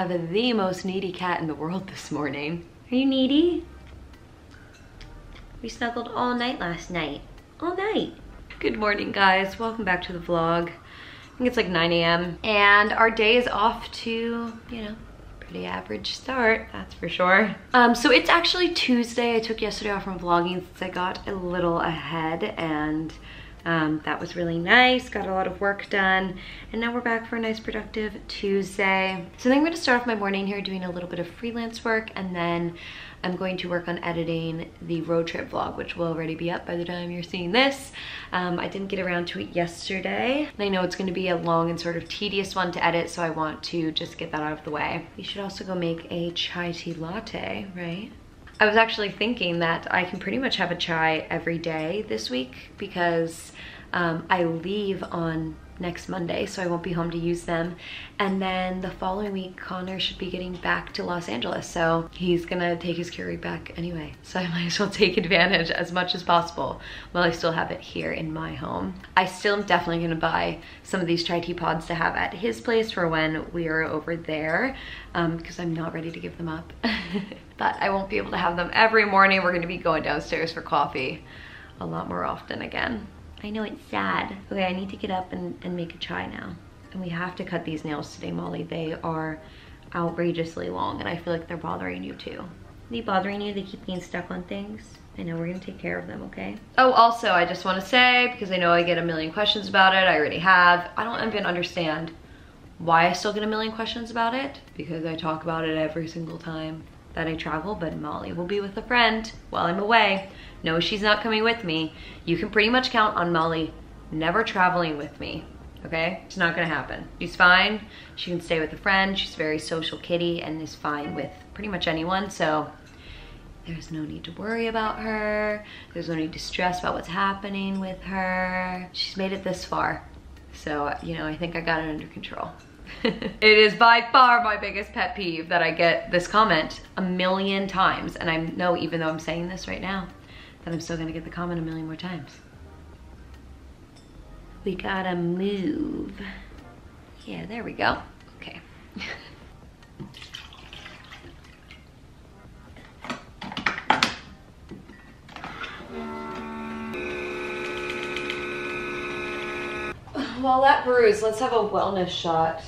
have the most needy cat in the world this morning. Are you needy? We snuggled all night last night. All night. Good morning, guys. Welcome back to the vlog. I think it's like 9 a.m. And our day is off to, you know, pretty average start, that's for sure. Um, so it's actually Tuesday. I took yesterday off from vlogging since I got a little ahead and um, that was really nice, got a lot of work done, and now we're back for a nice productive Tuesday. So then I'm gonna start off my morning here doing a little bit of freelance work, and then I'm going to work on editing the road trip vlog, which will already be up by the time you're seeing this. Um, I didn't get around to it yesterday. I know it's gonna be a long and sort of tedious one to edit, so I want to just get that out of the way. We should also go make a chai tea latte, right? I was actually thinking that I can pretty much have a chai every day this week because um, I leave on next Monday, so I won't be home to use them. And then the following week, Connor should be getting back to Los Angeles, so he's gonna take his Keurig back anyway. So I might as well take advantage as much as possible while I still have it here in my home. I still am definitely gonna buy some of these chai tea pods to have at his place for when we are over there, um, because I'm not ready to give them up. but I won't be able to have them every morning. We're gonna be going downstairs for coffee a lot more often again. I know it's sad. Okay, I need to get up and, and make a chai now. And we have to cut these nails today, Molly. They are outrageously long and I feel like they're bothering you too. Are they bothering you? They keep getting stuck on things? I know we're gonna take care of them, okay? Oh, also, I just wanna say, because I know I get a million questions about it, I already have, I don't even understand why I still get a million questions about it, because I talk about it every single time that I travel, but Molly will be with a friend while I'm away. No, she's not coming with me. You can pretty much count on Molly never traveling with me, okay? It's not gonna happen. She's fine. She can stay with a friend. She's very social kitty and is fine with pretty much anyone, so there's no need to worry about her. There's no need to stress about what's happening with her. She's made it this far. So, you know, I think I got it under control. it is by far my biggest pet peeve that I get this comment a million times. And I know even though I'm saying this right now, that I'm still gonna get the comment a million more times. We gotta move. Yeah, there we go. Okay. While that brews, let's have a wellness shot.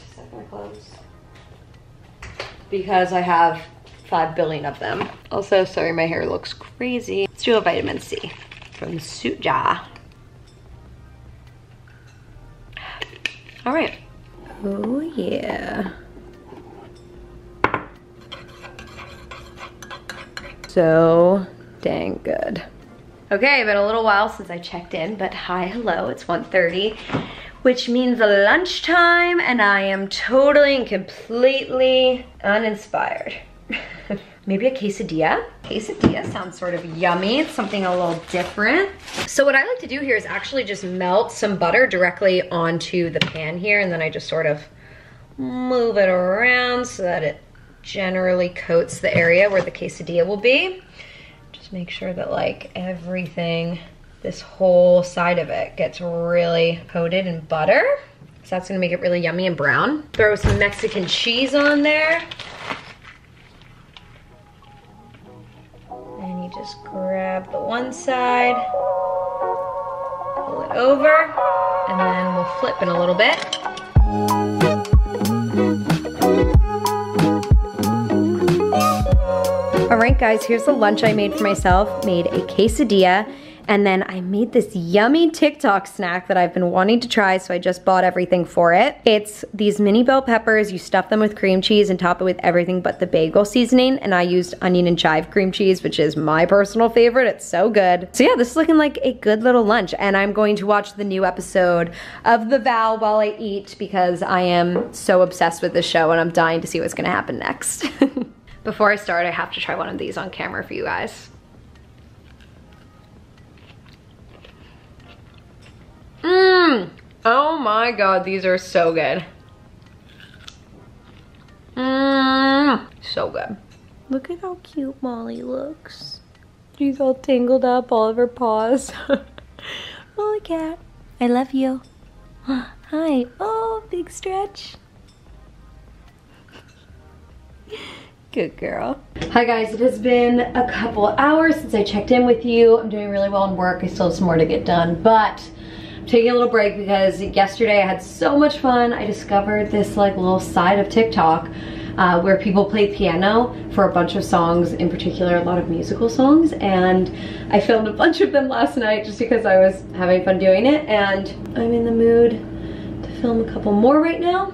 Because I have 5 billion of them. Also, sorry my hair looks crazy. Let's do a vitamin C from Suja. All right. Oh yeah. So dang good. Okay, been a little while since I checked in, but hi, hello, it's 1.30, which means lunchtime, and I am totally and completely uninspired. Maybe a quesadilla? Quesadilla sounds sort of yummy. It's something a little different. So what I like to do here is actually just melt some butter directly onto the pan here and then I just sort of move it around so that it generally coats the area where the quesadilla will be. Just make sure that like everything, this whole side of it gets really coated in butter. So that's gonna make it really yummy and brown. Throw some Mexican cheese on there. And you just grab the one side, pull it over, and then we'll flip in a little bit. All right, guys, here's the lunch I made for myself. Made a quesadilla and then I made this yummy TikTok snack that I've been wanting to try, so I just bought everything for it. It's these mini bell peppers. You stuff them with cream cheese and top it with everything but the bagel seasoning. And I used onion and chive cream cheese, which is my personal favorite. It's so good. So yeah, this is looking like a good little lunch. And I'm going to watch the new episode of The Vow while I eat because I am so obsessed with the show and I'm dying to see what's gonna happen next. Before I start, I have to try one of these on camera for you guys. Mmm. Oh my god, these are so good. Mmm. So good. Look at how cute Molly looks. She's all tangled up, all of her paws. Molly cat, I love you. Hi. Oh, big stretch. Good girl. Hi guys, it has been a couple hours since I checked in with you. I'm doing really well in work. I still have some more to get done, but Taking a little break because yesterday I had so much fun. I discovered this like little side of TikTok uh, where people play piano for a bunch of songs, in particular a lot of musical songs, and I filmed a bunch of them last night just because I was having fun doing it, and I'm in the mood to film a couple more right now.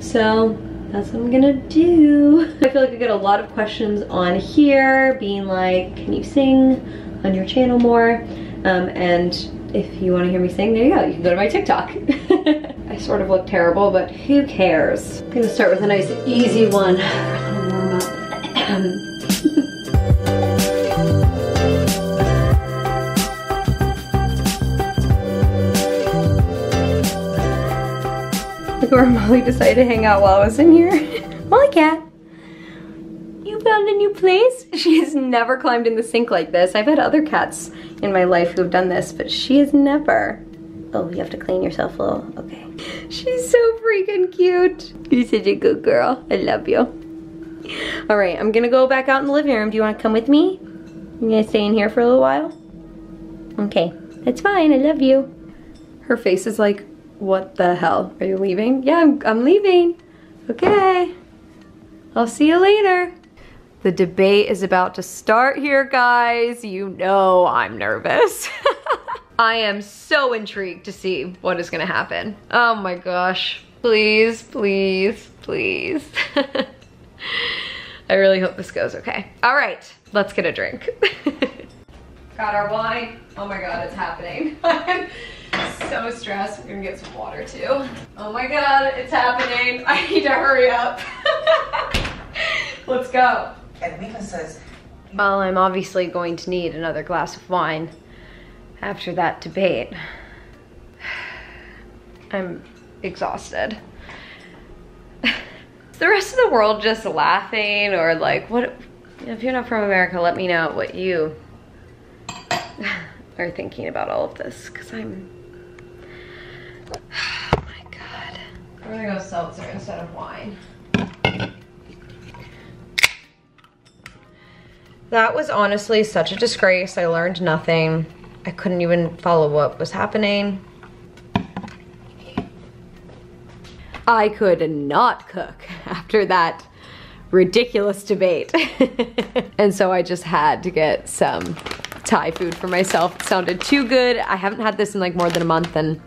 So that's what I'm gonna do. I feel like I get a lot of questions on here being like, can you sing on your channel more? Um, and if you wanna hear me sing, there you go, you can go to my TikTok. I sort of look terrible, but who cares? I'm gonna start with a nice easy one up. Um. Look where Molly decided to hang out while I was in here. Molly cat. Found a new place? She has never climbed in the sink like this. I've had other cats in my life who have done this, but she has never. Oh, you have to clean yourself a little. Okay. She's so freaking cute. You're such a good girl. I love you. All right, I'm gonna go back out in the living room. Do you wanna come with me? You gonna stay in here for a little while? Okay, that's fine, I love you. Her face is like, what the hell? Are you leaving? Yeah, I'm, I'm leaving. Okay. I'll see you later. The debate is about to start here, guys. You know I'm nervous. I am so intrigued to see what is gonna happen. Oh my gosh. Please, please, please. I really hope this goes okay. All right, let's get a drink. Got our wine. Oh my God, it's happening. I'm so stressed. We're gonna get some water too. Oh my god, it's happening. I need to hurry up. Let's go. Says. Well, I'm obviously going to need another glass of wine after that debate. I'm exhausted. Is the rest of the world just laughing or like what? If you're not from America, let me know what you are thinking about all of this because I'm Oh my god. We're gonna go seltzer instead of wine. That was honestly such a disgrace. I learned nothing. I couldn't even follow what was happening. I could not cook after that ridiculous debate. and so I just had to get some Thai food for myself. It sounded too good. I haven't had this in like more than a month and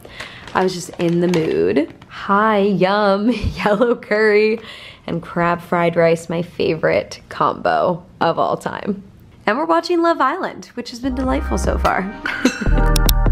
I was just in the mood. Hi, yum, yellow curry and crab fried rice, my favorite combo of all time. And we're watching Love Island, which has been delightful so far.